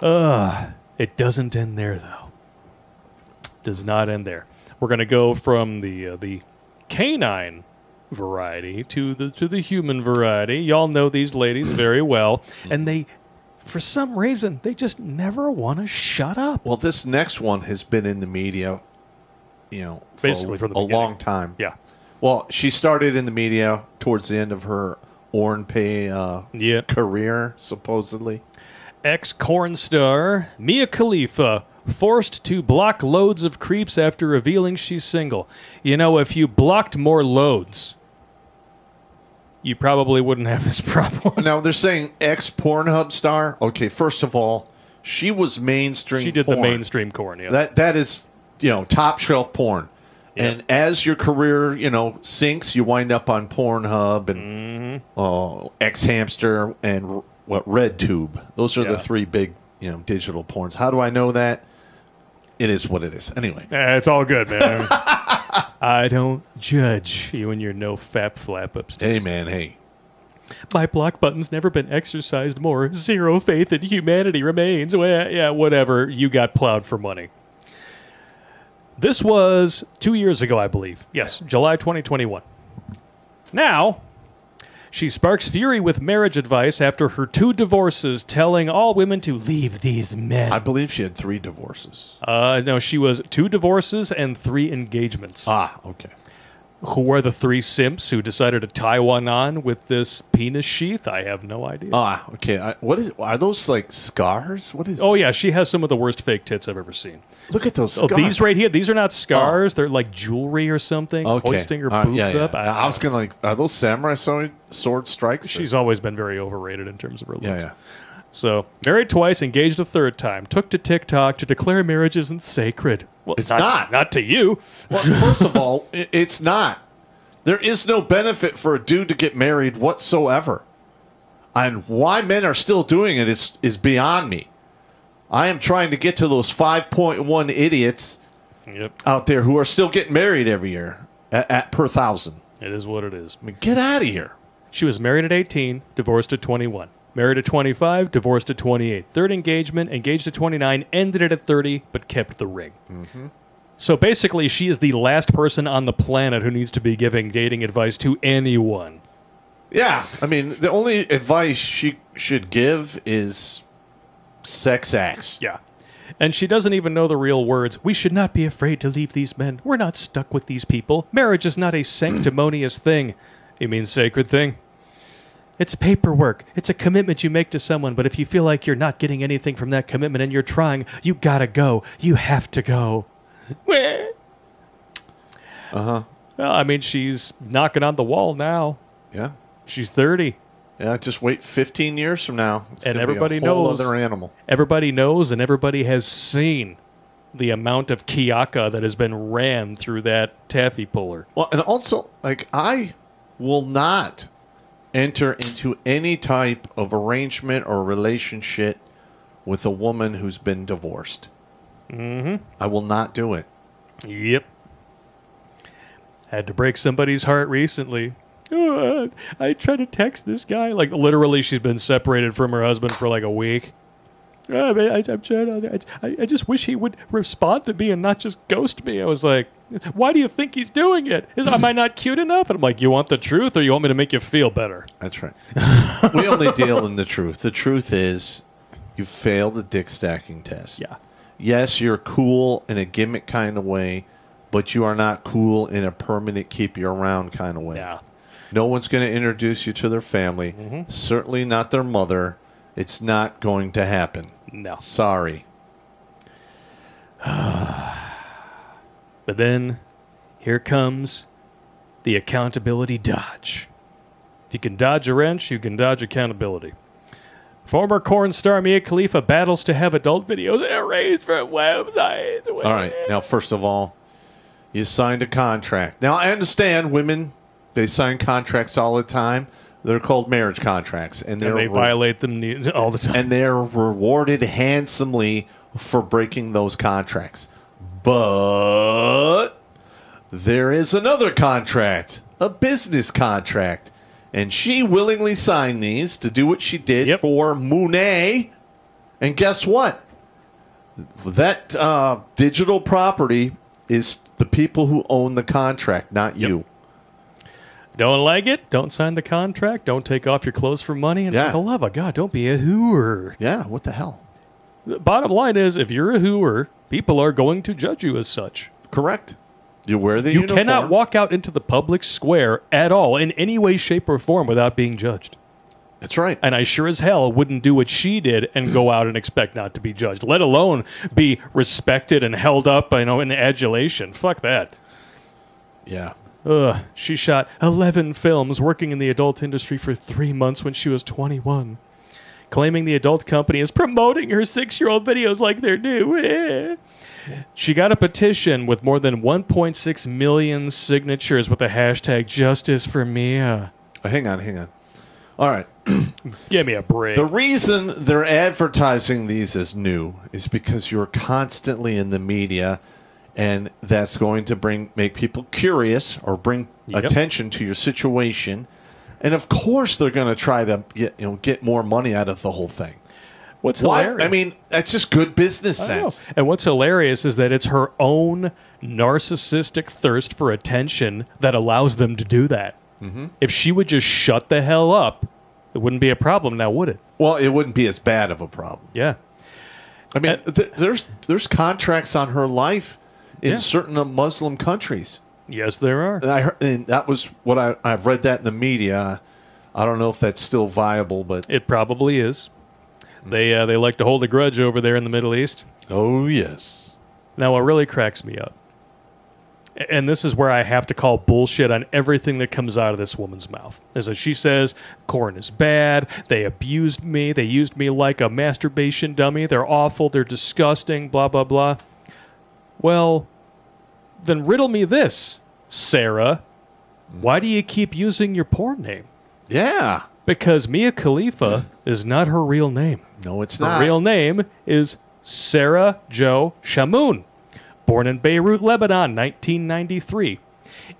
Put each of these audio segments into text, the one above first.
Uh, it doesn't end there though. Does not end there. We're gonna go from the uh, the canine variety to the to the human variety. Y'all know these ladies very well, and they, for some reason, they just never want to shut up. Well, this next one has been in the media, you know, for Basically a, from the a beginning. long time. Yeah, Well, she started in the media towards the end of her Orn Pay uh, yeah. career, supposedly. Ex corn star Mia Khalifa forced to block loads of creeps after revealing she's single. You know, if you blocked more loads, you probably wouldn't have this problem. Now they're saying ex Pornhub star. Okay, first of all, she was mainstream. she did the mainstream corn. Yeah. That that is you know top shelf porn. Yeah. And as your career, you know, sinks, you wind up on Pornhub and Mm-hmm. uh, xHamster and what RedTube. Those are Yeah. the three big, you know, digital porns. How do I know that? It is what it is. Anyway, it's all good, man. I don't judge you and your no fap flap upstairs. hey man, hey, My block button's never been exercised more. Zero faith in humanity remains. Well, yeah, whatever. You got plowed for money. This was two years ago, I believe. Yes, July 2021. Now, she sparks fury with marriage advice after her two divorces, telling all women to leave these men. I believe she had three divorces. Uh, no, she was two divorces and three engagements. Ah, okay. Who are the three simps who decided to tie one on with this penis sheath? I have no idea. Ah, okay. I, what is? Are those like scars? What is? oh yeah, she has some of the worst fake tits I've ever seen. look at those. Oh, Scars. these right here, these are not scars. They're like jewelry or something. Okay. Hoisting her Uh, boobs yeah, yeah. up. I, was gonna like, are those samurai sword, sword strikes? She's always been very overrated in terms of her looks. yeah, yeah. So married twice, engaged a third time. Took to TikTok to declare marriage isn't sacred. Well, It's not. Not to you. Well, first of all, it's not. There is no benefit for a dude to get married whatsoever. And why men are still doing it is, is beyond me. I am trying to get to those 5.1 idiots Yep. out there who are still getting married every year at, at per thousand. It is what it is. I mean, get out of here. She was married at 18, divorced at 21. Married at 25, divorced at 28. Third engagement, engaged at 29, ended it at 30, but kept the ring. Mm-hmm. So basically, she is the last person on the planet who needs to be giving dating advice to anyone. Yeah. I mean, the only advice she should give is sex acts. Yeah. And she doesn't even know the real words. We should not be afraid to leave these men. We're not stuck with these people. Marriage is not a sanctimonious thing. You mean sacred thing? It's paperwork. It's a commitment you make to someone, but if you feel like you're not getting anything from that commitment and you're trying, you gotta go. You have to go. Uh huh. Well, I mean, she's knocking on the wall now. Yeah. She's 30. Yeah, just wait 15 years from now. It's And gonna be a everybody whole knows- other animal. Everybody knows and everybody has seen the amount of Kiaka that has been rammed through that taffy puller. Well, and also, like, I will not enter into any type of arrangement or relationship with a woman who's been divorced. Mm-hmm. I will not do it. Yep. Had to break somebody's heart recently. Uh, I tried to text this guy. Like, literally, she's been separated from her husband for like a week. Man, I, I'm trying I, I just wish he would respond to me and not just ghost me. I was like, why do you think he's doing it? Is, am I not cute enough? And I'm like, you want the truth or you want me to make you feel better? That's right. we only deal in the truth. The truth is, you failed the dick stacking test. Yeah. Yes, you're cool in a gimmick kind of way, but you are not cool in a permanent keep you around kind of way. Yeah. No one's going to introduce you to their family. Mm-hmm. Certainly not their mother. It's not going to happen. No. Sorry. But then here comes the accountability dodge. If you can dodge a wrench, you can dodge accountability. Former corn star Mia Khalifa battles to have adult videos erased from websites. All right. Now, first of all, you signed a contract. Now, I understand women, they sign contracts all the time. They're called marriage contracts, and they're and they violate them all the time. and they're rewarded handsomely for breaking those contracts. But there is another contract, a business contract. And she willingly signed these to do what she did Yep. for Monet And guess what? That uh, digital property is the people who own the contract, not you. Don't like it? Don't sign the contract. Don't take off your clothes for money. And Yeah. for the love of God, don't be a hooer. Yeah, what the hell? The bottom line is, if you're a hooer, people are going to judge you as such. Correct. You wear the You uniform. cannot walk out into the public square at all in any way, shape, or form without being judged. That's right. And I sure as hell wouldn't do what she did and go out and expect not to be judged, let alone be respected and held up, you know, in adulation. Fuck that. Yeah. Ugh. She shot 11 films working in the adult industry for three months when she was 21. Claiming the adult company is promoting her six year old videos like they're new. Eh. She got a petition with more than 1.6 million signatures with the hashtag Justice for Mia. Oh, hang on, hang on. All right. Give me a break. The reason they're advertising these as new is because you're constantly in the media and that's going to bring make people curious or bring Yep. attention to your situation. And of course they're going to try to get, you know get more money out of the whole thing. What's Why? hilarious? I mean, that's just good business sense. And what's hilarious is that it's her own narcissistic thirst for attention that allows them to do that. Mm-hmm. If she would just shut the hell up, it wouldn't be a problem now, would it? Well, it wouldn't be as bad of a problem. Yeah. I mean, th- there's there's contracts on her life in Yeah. certain Muslim countries. Yes, there are. And I heard, and that was what I I've read that in the media. I don't know if that's still viable, but It probably is. They uh, they like to hold a grudge over there in the Middle East. oh yes, Now, what really cracks me up, and this is where I have to call bullshit on everything that comes out of this woman's mouth, is that she says corn is bad. They abused me. They used me like a masturbation dummy. They're awful. They're disgusting. Blah blah blah. Well, then riddle me this, Sarah. Why do you keep using your porn name? yeah. Because Mia Khalifa is not her real name. No, it's not. Her not. real name is Sarah Joe Chamoun, born in Beirut, Lebanon, 1993.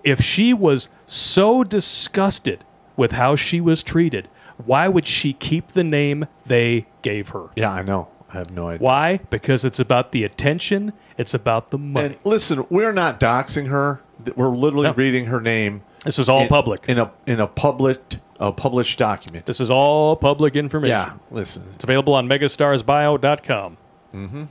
If she was so disgusted with how she was treated, why would she keep the name they gave her? Yeah, I know. I have no idea. Why? Because it's about the attention, it's about the money. And listen, we're not doxing her. We're literally No. reading her name this is all in, public. in a in a public a published document. this is all public information. Yeah, listen. It's available on megastarsbio.com. Mm-hmm.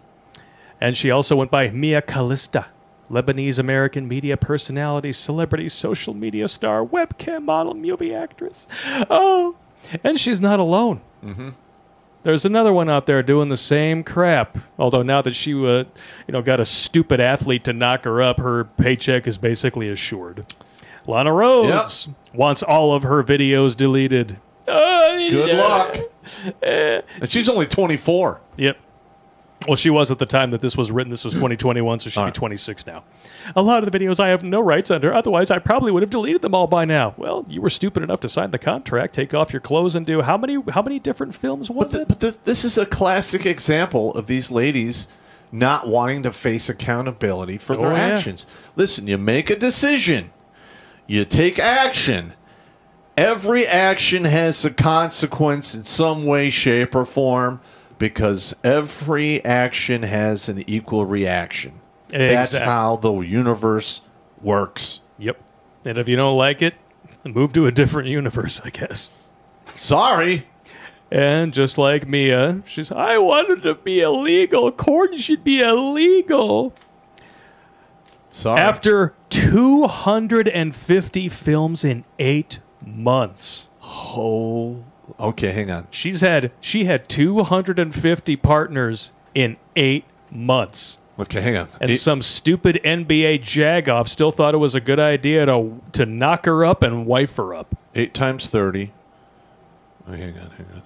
And she also went by Mia Callista, Lebanese American media personality, celebrity, social media star, webcam model, movie actress. Oh, and she's not alone. Mm-hmm. There's another one out there doing the same crap. Although now that she, uh, you know, got a stupid athlete to knock her up, her paycheck is basically assured. Lana Rhoades wants all of her videos deleted. Uh, Good yeah. luck. and she's only 24. Yep. Well, she was at the time that this was written. This was 2021, so she'll be 26 now. A lot of the videos I have no rights under. Otherwise, I probably would have deleted them all by now. Well, you were stupid enough to sign the contract, take off your clothes, and do how many how many different films was But, it? but th- this is a classic example of these ladies not wanting to face accountability for their Oh, yeah. actions. Listen, you make a decision, you take action. Every action has a consequence in some way, shape, or form because every action has an equal reaction. That's how the universe works. Yep. And if you don't like it, move to a different universe, I guess. Sorry. And just like Mia, she's I wanted to be illegal. Corn should be illegal. Sorry. After 250 films in eight months. oh, okay, hang on. She's had she had 250 partners in eight months. Okay, hang on. And Eight- some stupid NBA jagoff still thought it was a good idea to to knock her up and wife her up. Eight times thirty. Oh, hang on, hang on.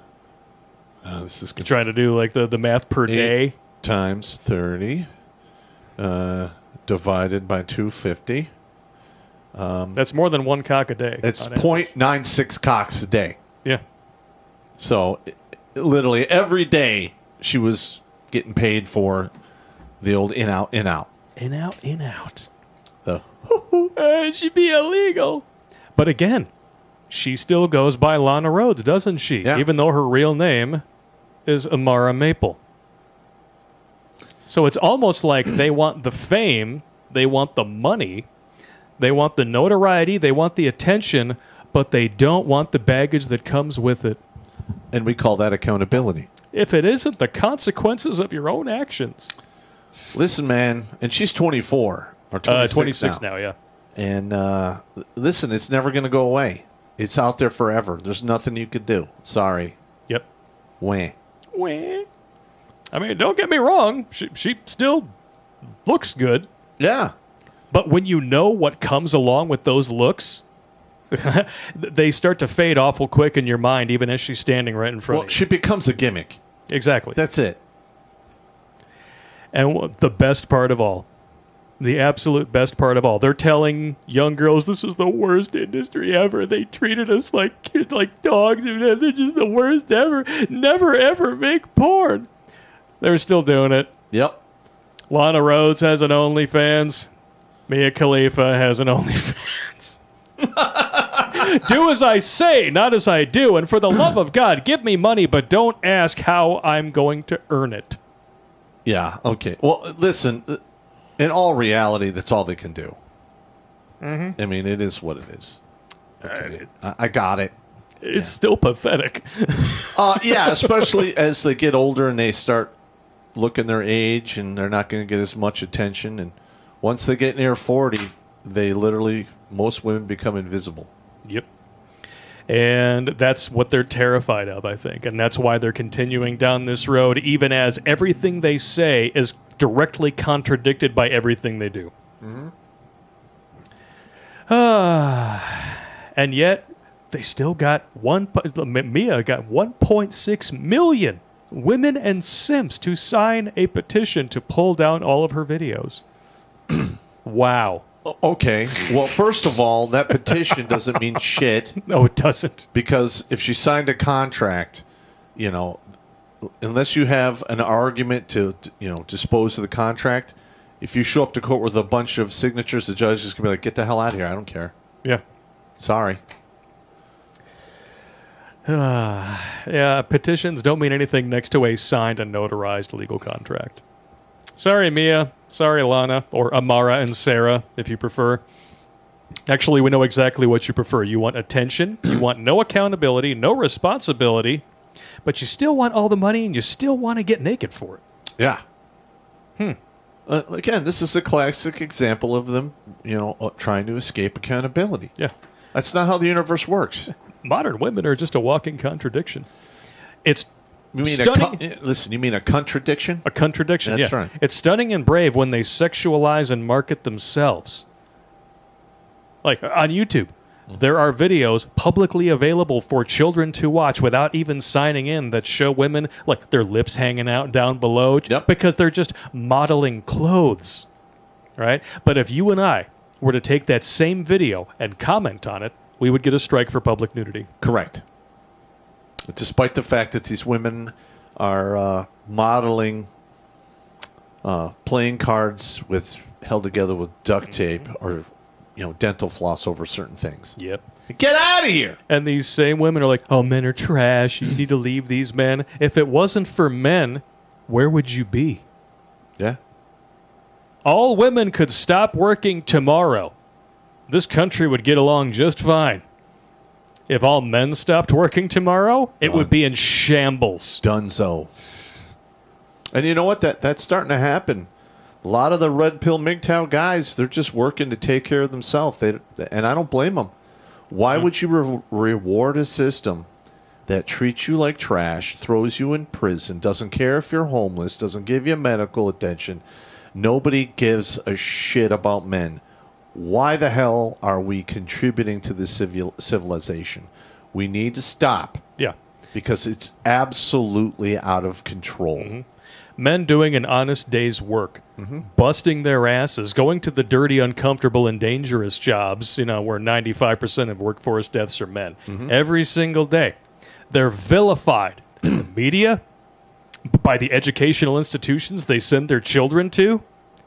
Uh, this is. Trying to do like the, the math per Eight day. times thirty, uh, divided by two fifty. Um, That's more than one cock a day. It's on average. point nine six cocks a day. Yeah. So, literally every day she was getting paid for the old in out in out. In out, in out. The Uh, it should be illegal. But again, she still goes by Lana Rhoades, doesn't she? Yeah. Even though her real name is Amara Maple. So it's almost like they want the fame, they want the money, they want the notoriety, they want the attention, but they don't want the baggage that comes with it. And we call that accountability. If it isn't the consequences of your own actions. Listen, man, and she's 24 or 26, Uh, 26 now. now, yeah. And uh, listen, it's never going to go away. It's out there forever. There's nothing you could do. Sorry. Yep. Wah. Wah. I mean, don't get me wrong. She, she still looks good. Yeah. But when you know what comes along with those looks, they start to fade awful quick in your mind, even as she's standing right in front Well, of she becomes a gimmick. Exactly. That's it. And the best part of all, the absolute best part of all, they're telling young girls this is the worst industry ever. They treated us like kids, like dogs, they're just the worst ever. Never ever make porn. They're still doing it. Yep. Lana Rhoades has an OnlyFans. Mia Khalifa has an OnlyFans. do as I say, not as I do. And for the love of God, give me money, but don't ask how I'm going to earn it. Yeah. Okay. Well, listen. uh, In all reality, that's all they can do. I mean, it is what it is. Okay. I, I got it. It's still pathetic. Uh, yeah, especially as they get older and they start looking their age and they're not going to get as much attention. And once they get near 40, they literally, most women become invisible. Yep. And that's what they're terrified of, I think. And that's why they're continuing down this road, even as everything they say is directly contradicted by everything they do. Ah, and yet, they still got one. Mia got 1.6 million women and simps to sign a petition to pull down all of her videos. wow. Okay. Well, first of all, that petition doesn't mean shit No, it doesn't. because if she signed a contract, you know, unless you have an argument to, to, you know, dispose of the contract, if you show up to court with a bunch of signatures, the judge is going to be like, get the hell out of here. I don't care. Yeah. Sorry. Yeah, petitions don't mean anything next to a signed and notarized legal contract. Sorry, Mia. Sorry, Lana. Or Amara and Sarah, if you prefer. Actually, we know exactly what you prefer. You want attention, you want no accountability, no responsibility, but you still want all the money and you still want to get naked for it. Yeah. Hmm. Uh, again, this is a classic example of them, you know, uh, trying to escape accountability. Yeah. That's not how the universe works. Modern women are just a walking contradiction. It's You mean a Stunning- eh, listen? You mean a contradiction? A contradiction. That's yeah. right. It's stunning and brave when they sexualize and market themselves. Like on YouTube, there are videos publicly available for children to watch without even signing in that show women like their lips hanging out down below Yep. because they're just modeling clothes. Right? But if you and I were to take that same video and comment on it, we would get a strike for public nudity. Correct. Despite the fact that these women are uh, modeling uh, playing cards with held together with duct tape or you know dental floss over certain things. Yep. Get out of here! And these same women are like, oh, men are trash. You need to leave these men. If it wasn't for men, where would you be? Yeah. All women could stop working tomorrow. This country would get along just fine. If all men stopped working tomorrow, it would be in shambles. Done so. And you know what? That that's starting to happen. A lot of the red pill MGTOW guys, they're just working to take care of themselves. They and I don't blame them. Why hmm. would you re- reward a system that treats you like trash, throws you in prison, doesn't care if you're homeless, doesn't give you medical attention? Nobody gives a shit about men. Why the hell are we contributing to this civil- civilization? We need to stop Yeah. because it's absolutely out of control. Mm-hmm. Men doing an honest day's work, mm-hmm. busting their asses, going to the dirty, uncomfortable, and dangerous jobs, you know, where 95% of workforce deaths are men, mm-hmm. every single day. They're vilified in the media, by the educational institutions they send their children to.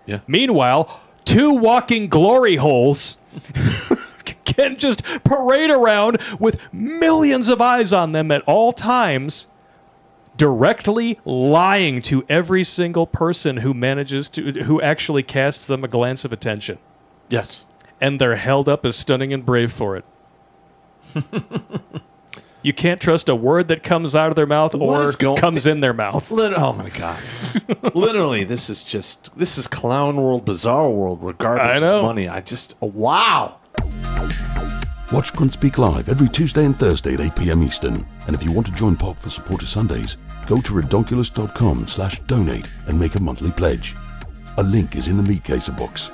Yeah. Meanwhile, two walking glory holes can just parade around with millions of eyes on them at all times directly lying to every single person who manages to who actually casts them a glance of attention Yes. and they're held up as stunning and brave for it you can't trust a word that comes out of their mouth What or is going- comes in their mouth Lit- oh my god! Literally, this is just this is clown world, bizarre world, Regardless garbage I know. is money. I just wow. Watch Grunt Speak live every Tuesday and Thursday at 8 p.m. Eastern. And if you want to join Popp for Supporter Sundays, go to redonkulas.com slash donate and make a monthly pledge. A link is in the meat caser box.